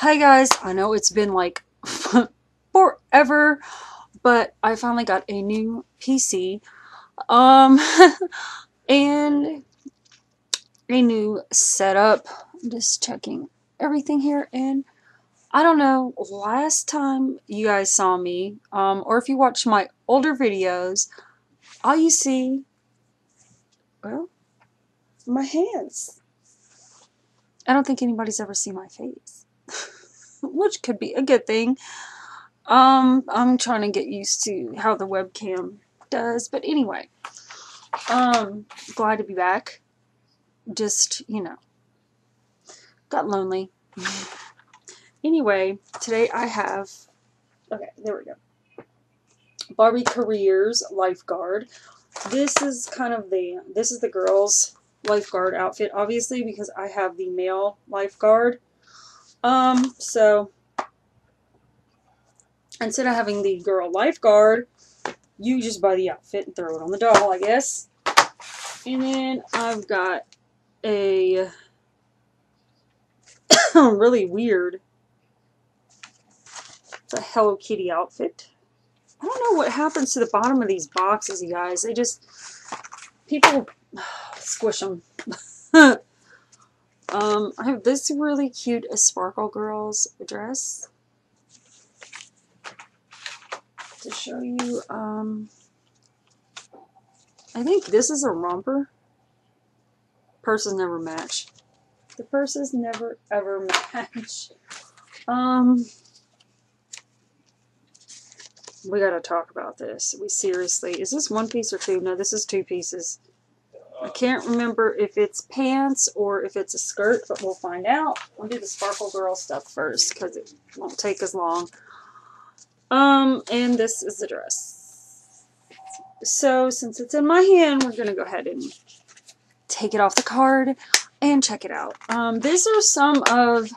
Hi guys, I know it's been like forever, but I finally got a new PC. Um and a new setup. I'm just checking everything here and I don't know, last time you guys saw me, um, or if you watch my older videos, all you see, well, my hands. I don't think anybody's ever seen my face, which could be a good thing. Um, I'm trying to get used to how the webcam does, but anyway, um, glad to be back. Just, you know, got lonely. anyway, today I have, okay, there we go. Barbie Careers Lifeguard. This is kind of the, this is the girls lifeguard outfit, obviously, because I have the male lifeguard. Um, so, instead of having the girl lifeguard, you just buy the outfit and throw it on the doll, I guess. And then I've got a really weird a Hello Kitty outfit. I don't know what happens to the bottom of these boxes, you guys. They just, people squish them. um, I have this really cute Sparkle Girls dress to show you. Um, I think this is a romper. Purses never match. The purses never ever match. Um, we gotta talk about this. We seriously, is this one piece or two? No, this is two pieces. I can't remember if it's pants or if it's a skirt, but we'll find out. We'll do the Sparkle Girl stuff first because it won't take as long. Um, and this is the dress. So since it's in my hand, we're gonna go ahead and take it off the card and check it out. Um, these are some of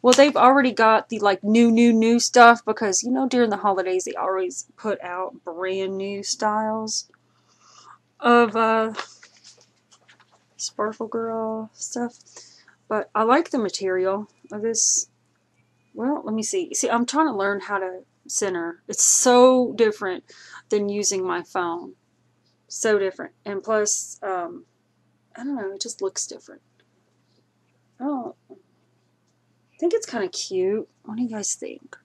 well, they've already got the like new, new, new stuff because you know during the holidays they always put out brand new styles of uh, Sparkle Girl stuff. But I like the material of this. Well, let me see. See, I'm trying to learn how to center. It's so different than using my phone. So different. And plus, um, I don't know, it just looks different. Oh, I think it's kind of cute. What do you guys think?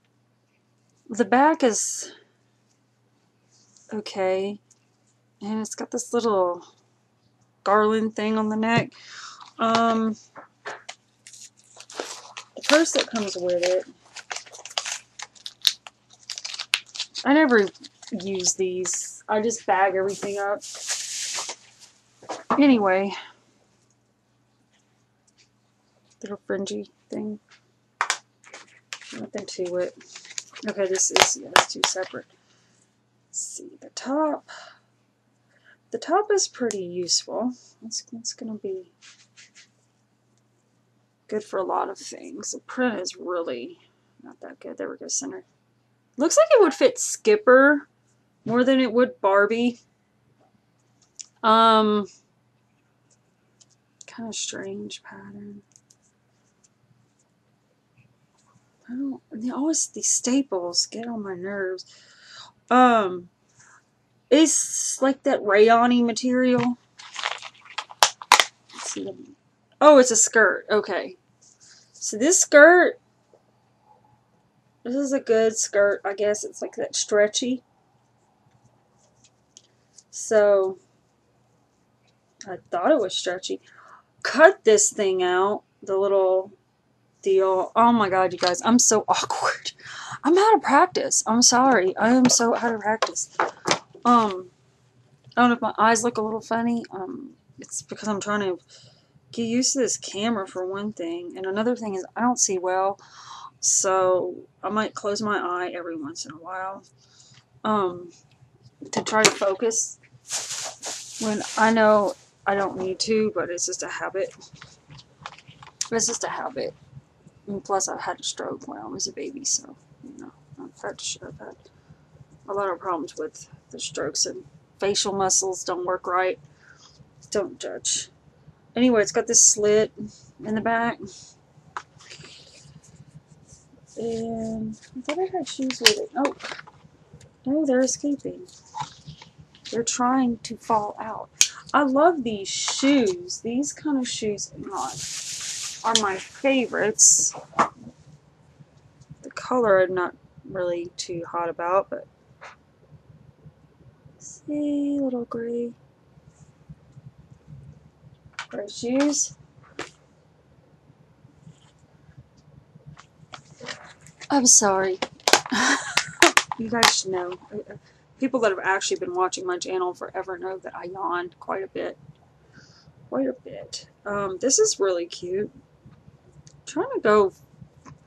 The back is okay. And it's got this little garland thing on the neck. Um, the purse that comes with it. I never use these. I just bag everything up. Anyway. Little fringy thing nothing to it. Okay, this is, yeah, two separate. Let's see, the top. The top is pretty useful. It's, it's going to be good for a lot of things. The print is really not that good. There we go, center. Looks like it would fit Skipper more than it would Barbie. Um, kind of strange pattern. I don't. They always these staples get on my nerves. Um, it's like that rayony material. Oh, it's a skirt. Okay. So this skirt, this is a good skirt. I guess it's like that stretchy. So I thought it was stretchy. Cut this thing out, the little deal. Oh my god, you guys, I'm so awkward. I'm out of practice. I'm sorry. I am so out of practice. Um, I don't know if my eyes look a little funny. Um, it's because I'm trying to get used to this camera for one thing. And another thing is I don't see well. So I might close my eye every once in a while. Um, to try to focus when I know I don't need to, but it's just a habit. It's just a habit. And plus, I've had a stroke when I was a baby, so, you know, I've had, I've had a lot of problems with the strokes and facial muscles don't work right. Don't judge. Anyway, it's got this slit in the back. And I thought I had shoes with it. Oh, no, they're escaping. They're trying to fall out. I love these shoes. These kind of shoes are my favorites. The color I'm not really too hot about, but see, little gray, gray shoes. I'm sorry. you guys should know. People that have actually been watching my channel forever know that I yawned quite a bit. Quite a bit. Um, this is really cute. I'm trying to go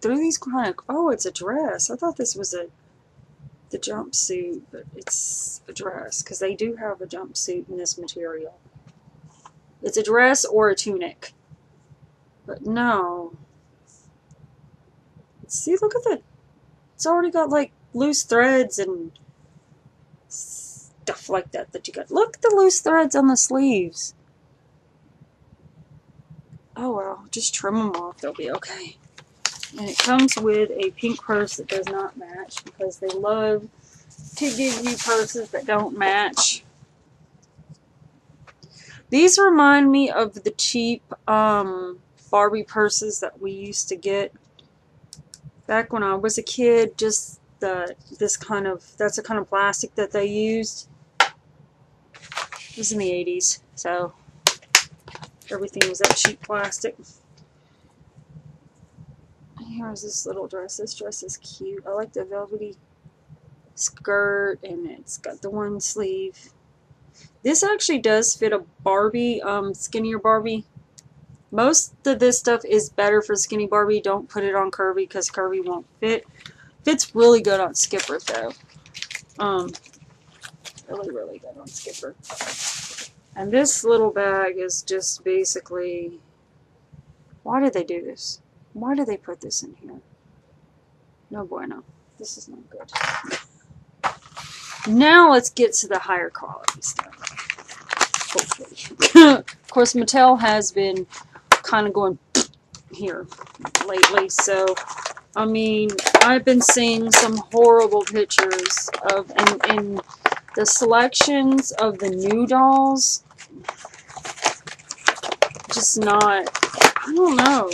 through these kind of... Oh, it's a dress. I thought this was a the jumpsuit, but it's a dress because they do have a jumpsuit in this material. It's a dress or a tunic. But no, See, look at that. It's already got like loose threads and stuff like that that you got. Look at the loose threads on the sleeves. Oh well, just trim them off. They'll be okay. And it comes with a pink purse that does not match because they love to give you purses that don't match. These remind me of the cheap um, Barbie purses that we used to get back when I was a kid, just the this kind of that's the kind of plastic that they used. It was in the 80s, so everything was that cheap plastic. Here's this little dress. This dress is cute. I like the velvety skirt, and it's got the one sleeve. This actually does fit a Barbie, um, skinnier Barbie most of this stuff is better for skinny Barbie. Don't put it on curvy because curvy won't fit. Fits really good on Skipper though. Um, really, really good on Skipper. And this little bag is just basically, why did they do this? Why do they put this in here? No bueno. This is not good. Now let's get to the higher quality stuff. Hopefully. of course, Mattel has been kind of going here lately. So, I mean, I've been seeing some horrible pictures of, and, and the selections of the new dolls, just not, I don't know.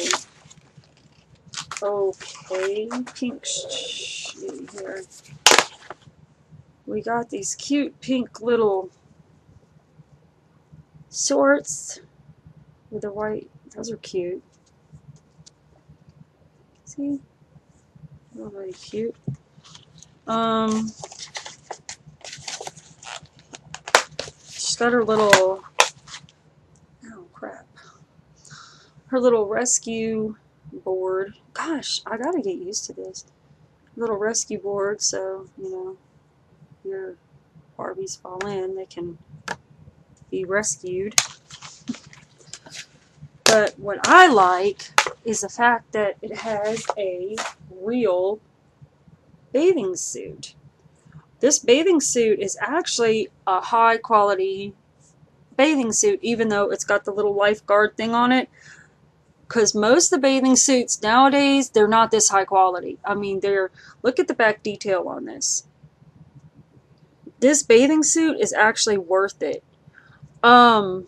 Okay, pink here. We got these cute pink little shorts with the white those are cute. See? Really cute. Um, she's got her little, oh crap, her little rescue board. Gosh, I gotta get used to this. Little rescue board, so, you know, your Barbies fall in, they can be rescued. But what I like is the fact that it has a real bathing suit. This bathing suit is actually a high quality bathing suit, even though it's got the little lifeguard thing on it. Because most of the bathing suits nowadays, they're not this high quality. I mean, they're, look at the back detail on this. This bathing suit is actually worth it. Um,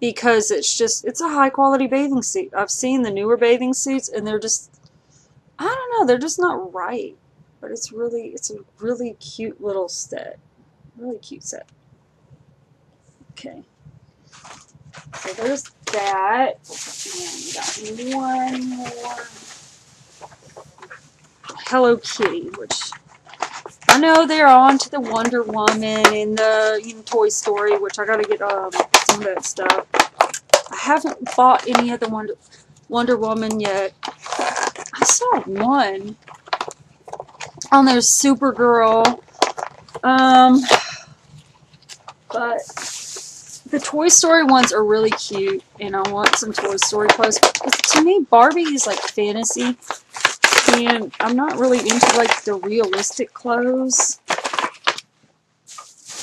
because it's just it's a high quality bathing suit. I've seen the newer bathing suits and they're just I don't know, they're just not right. But it's really it's a really cute little set. Really cute set. Okay. So there's that. And we got one more Hello Kitty, which I know they're on to the Wonder Woman and the Toy Story, which I gotta get um, some of that stuff. I haven't bought any of the Wonder, Wonder Woman yet. I saw one on there's Supergirl. Um, but the Toy Story ones are really cute, and I want some Toy Story clothes. To me, Barbie is like fantasy, and I'm not really into like the realistic clothes.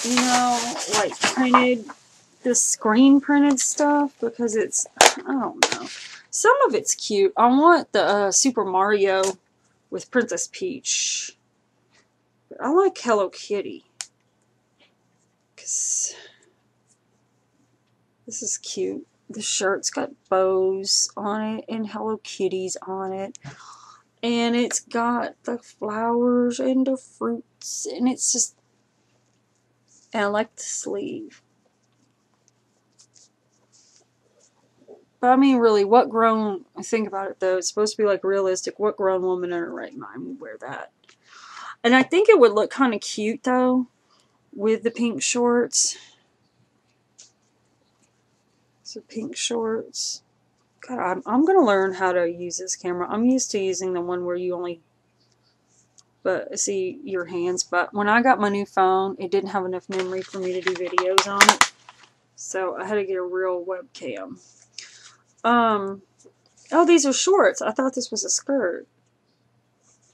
You know, like printed, the screen printed stuff because it's, I don't know. Some of it's cute. I want the uh, Super Mario with Princess Peach. But I like Hello Kitty. Because this is cute. The shirt's got bows on it and Hello Kitties on it. And it's got the flowers and the fruits. And it's just... And I like the sleeve. But I mean, really, what grown, I think about it though, it's supposed to be like realistic. What grown woman in her right mind would wear that? And I think it would look kind of cute though, with the pink shorts. So pink shorts. God, I'm, I'm going to learn how to use this camera. I'm used to using the one where you only but see your hands. But when I got my new phone, it didn't have enough memory for me to do videos on it. So I had to get a real webcam. Um, oh, these are shorts. I thought this was a skirt.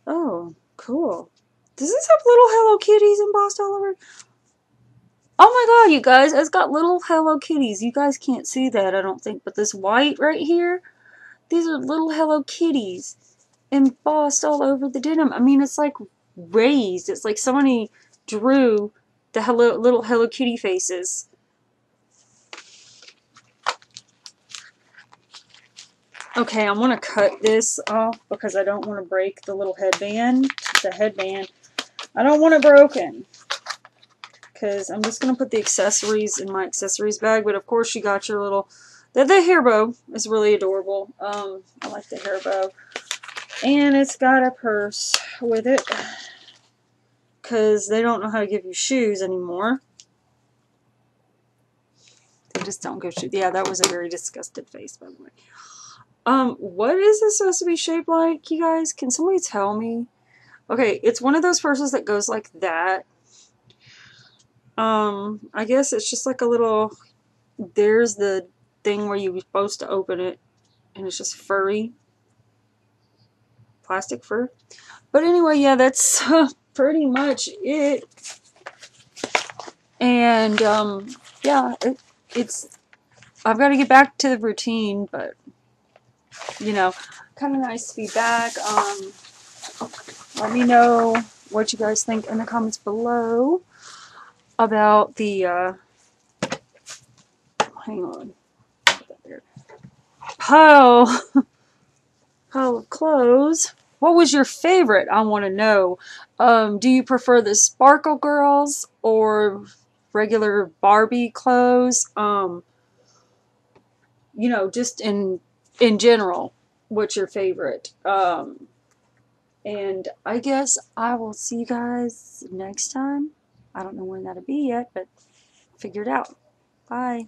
Oh, cool. Does this have little Hello Kitties embossed all over? Oh my god, you guys, it's got little Hello Kitties. You guys can't see that, I don't think, but this white right here, these are little Hello Kitties embossed all over the denim. I mean, it's like raised. It's like somebody drew the hello, little Hello Kitty faces Okay, I'm going to cut this off because I don't want to break the little headband, the headband. I don't want it broken because I'm just going to put the accessories in my accessories bag. But of course you got your little, the, the hair bow is really adorable. Um, I like the hair bow. And it's got a purse with it because they don't know how to give you shoes anymore. They just don't give shoes. Yeah, that was a very disgusted face, by the way. Um, what is this supposed to be shaped like, you guys? Can somebody tell me? Okay, it's one of those purses that goes like that. Um, I guess it's just like a little, there's the thing where you're supposed to open it, and it's just furry. Plastic fur. But anyway, yeah, that's uh, pretty much it. And, um, yeah, it, it's, I've got to get back to the routine, but you know, kind of nice feedback. Um, let me know what you guys think in the comments below about the, uh, hang on, pile, pile of clothes. What was your favorite? I want to know. Um, do you prefer the Sparkle Girls or regular Barbie clothes? Um, you know, just in in general, what's your favorite? Um, and I guess I will see you guys next time. I don't know when that'll be yet, but figure it out. Bye.